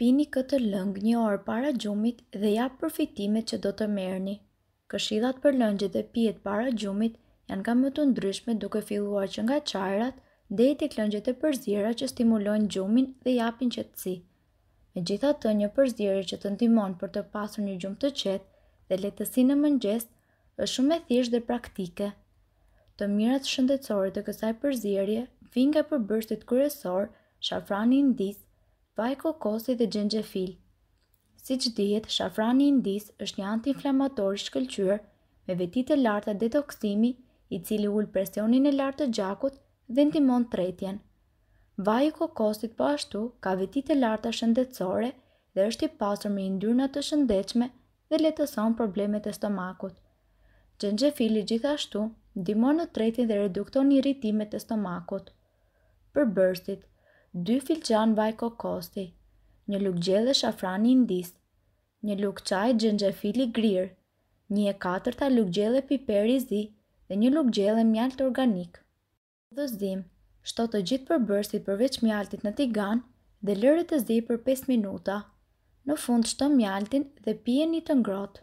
Pini këtë lëng një orë para gjumit dhe ja përfitimet që do të merrni. Këshillat për lëngjet dhe pijet para gjumit janë nga më të ndryshme duke filluar që nga çajrat deri tek lëngjet e përziera që stimulojnë gjumin dhe japin qetësi. Megjithatë, një përzierje që të ndihmon për të pasur një gjumë të qetë dhe lehtësi në mëngjes është shumë e thjeshtë dhe praktike. Të mirat shëndetësore të kësaj përzierje vijnë nga përbërësit kryesorë Shafrani i Indisë, vaj kokosi dhe xhenxhefil. Siç dihet, shafrani i Indisë është një antiinflamator i shkëlqyer me veti të larta detoksimi, i cili ul presionin e lartë të gjakut dhe ndihmon tretjen. Vaji i kokosit po ashtu ka veti të larta shëndetësore dhe është i pasur me yndyrna të shëndetshme dhe lehtëson problemet e stomakut. Xhenxhefili gjithashtu ndihmon në tretjen dhe redukton irritimet e stomakut. Përbërësit, dy filxhanë vaj kokosi, një lugë gjelle shafran i Indisë, një lugë çaji xhenxhefil i grirë, një e katërta lugë gjelle piper i zi dhe një lugë gjelle mjaltë organik. Udhëzim, Shto të gjithë përbërësit përveç mjaltit në tigan dhe lëre të ziejë për pesë minuta. Në fund shto mjaltin dhe pijeni të ngrohtë.